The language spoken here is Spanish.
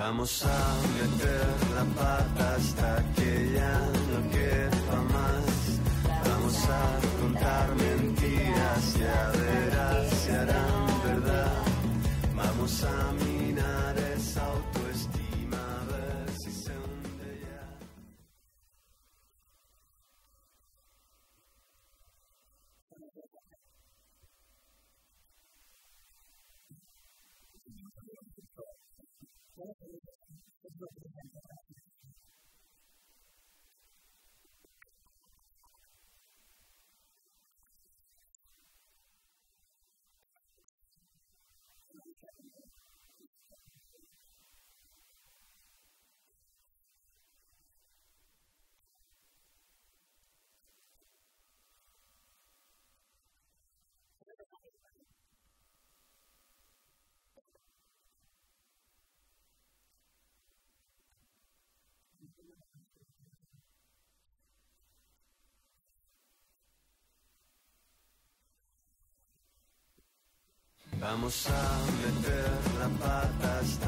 Vamos a meter la pata hasta que ya no quede. Examinar esa autoestima versi sendea Thank Vamos a meter la pata hasta